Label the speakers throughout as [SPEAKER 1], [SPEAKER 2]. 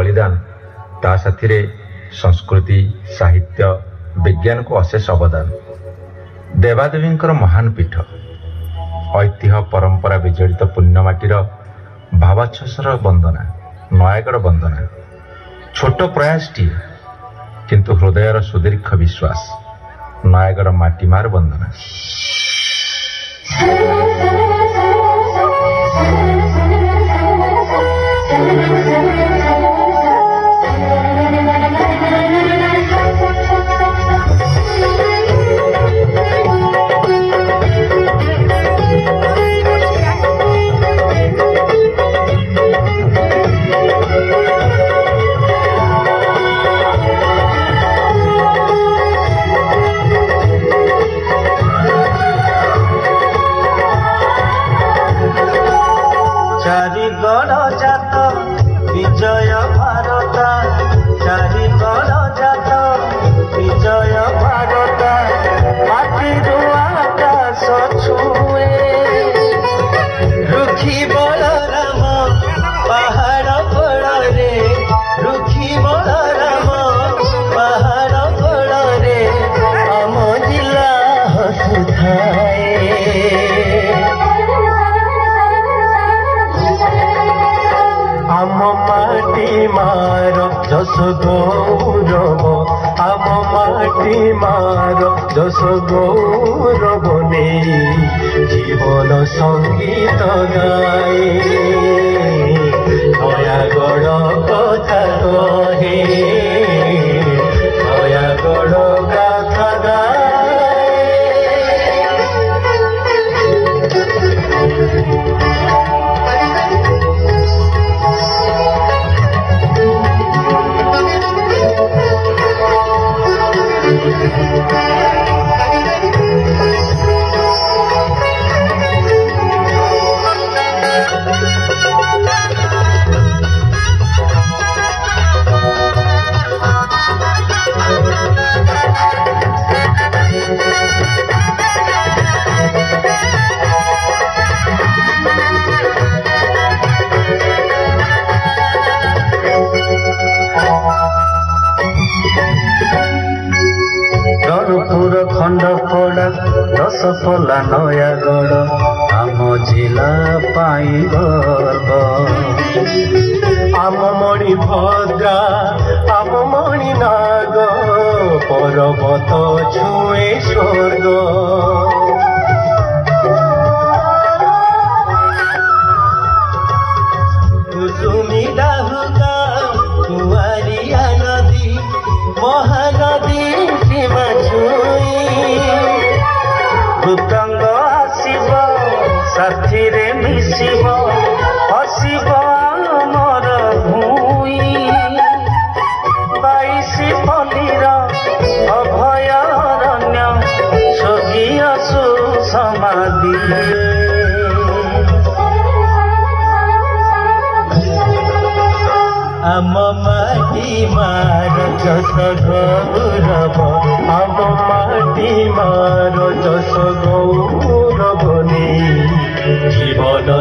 [SPEAKER 1] ବଳିଦାନ। ତା ସାଥିରେ ସଂସ୍କୃତି ସାହିତ୍ୟ ବିଜ୍ଞାନକୁ ଅଶେଷ ଅବଦାନ। ଦେବାଦେବୀଙ୍କର ମହାନ ପୀଠ। ଐତିହ୍ୟ ପରମ୍ପରା ବିଜଡ଼ିତ ପୁଣ୍ୟମାଟିର ଭାବାଚ୍ଛସର ବନ୍ଦନା ନୟାଗଡ଼ ବନ୍ଦନା। ଛୋଟ ପ୍ରୟାସଟିଏ କିନ୍ତୁ ହୃଦୟର ସୁଦୀର୍ଘ ବିଶ୍ୱାସ। ନୟାଗଡ଼ ମାଟିମାର ବନ୍ଦନା।
[SPEAKER 2] ବିଜୟ ଭାରତ ଚାରିଗଡ଼ ଯଶ ଗୌରବ ଆମ ମାଟି ମାର ଯଶ ଗୌରବ ନେଇ ଜୀବନ ସଙ୍ଗୀତ ଜିଲ୍ଲା ପାଇଁ ଗର୍ବ ଆମ ମଣି ଭଦ୍ରା ଆମ ମଣି ନାଗ ପର୍ବତ ଛୁଏ ସ୍ୱର୍ଗ କୁସୁମୀ ଡାହୁକା କୁଆରିଆ ମାର ଯଶ ଗୌରବ ଆମ ମାଟି ମାର ଯଶ ଗୌରବ ନେଇ ଜୀବନ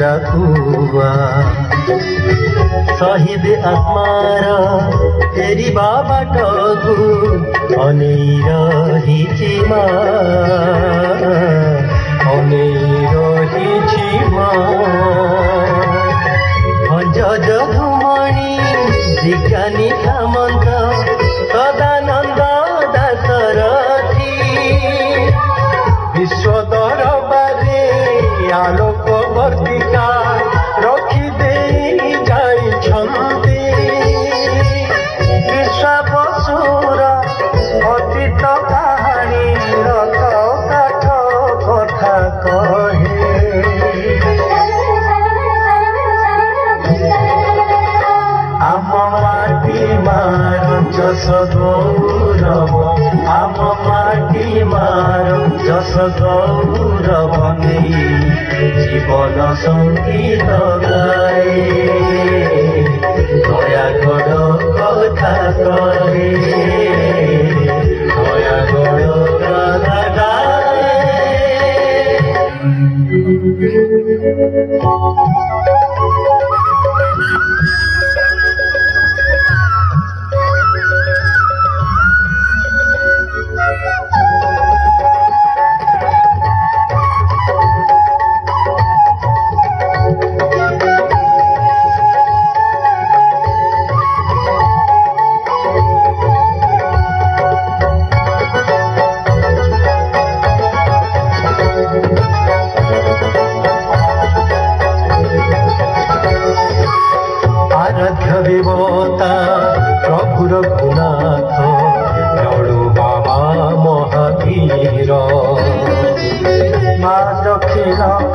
[SPEAKER 3] ডাকুয়া শহীদ আত্মার, তেরি বাবা টগু অনেই রহিছি মা অনেই রহিছি মা ভঞ্জ যধুমণি বিজ্ঞানী সামন্ত পতিত কাহিনীৰ কাঠ কথা কহে। আম মাটি মাৰুচ সদৌৰৱ আম মাটি মাৰুচ সদৌৰৱ জীৱন সংগীত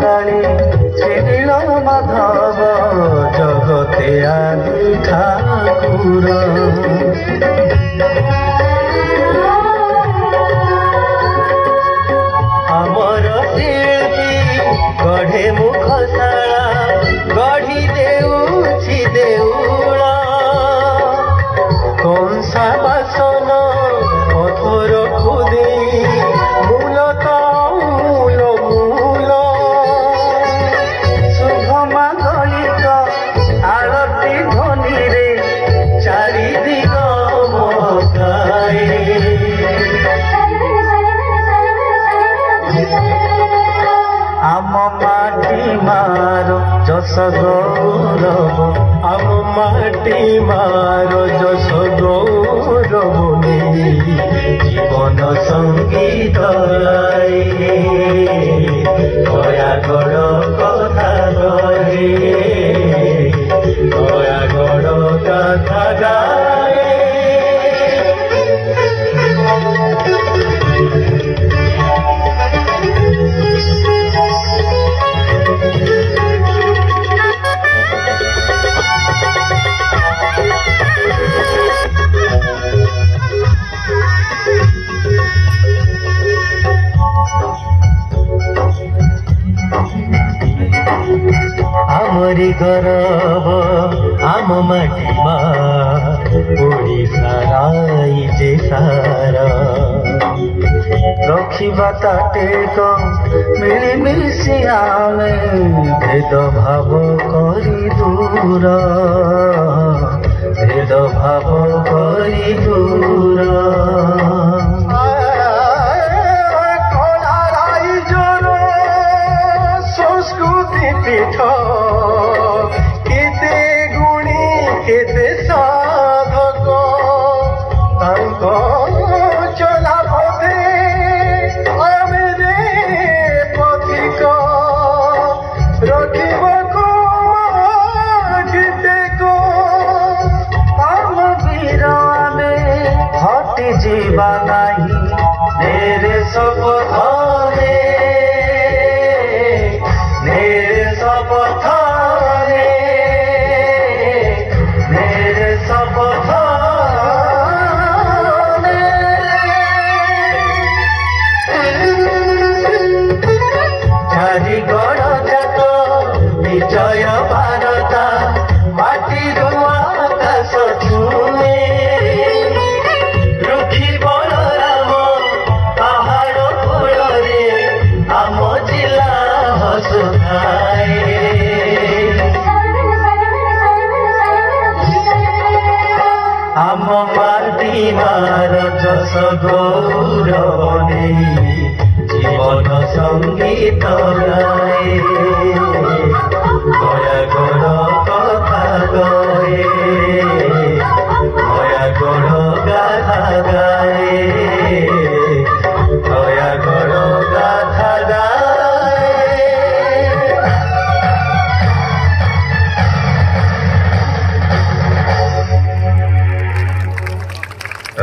[SPEAKER 3] কালী শ্রীনীল মাধব জগতে আদি ঠাকুর। আমার শিল্পী গঢ়ে মুখশালা দেউছি সগৌরব আম মাটি মার যশ গৌরবনী জীবন সংগীত গরব আম মাটিমা ওড়ি সারাই যে সারা ରଖିବା ତାଟେକ ମିଳିମିଶି ଆମେ ଭେଦଭାବ କରି ଦୂର ଭେଦଭାବ କରି ଦୂର ସଂସ୍କୃତି ପୀଠ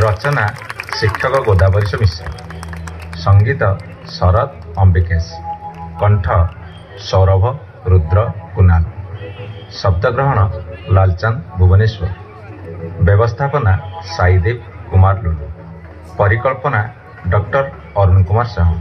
[SPEAKER 1] ରଚନା ଶିକ୍ଷକ ଗୋଦାବରୀଶ ମିଶ୍ର ସଙ୍ଗୀତ ଶରତ ଅମ୍ବିକେଶ कंठ सौरभ रुद्र कुनाल शब्दग्रहण लालचंद भुवनेश्वर व्यवस्थापना साईदेव कुमार लुलू परिकल्पना डॉक्टर अरुण कुमार साहू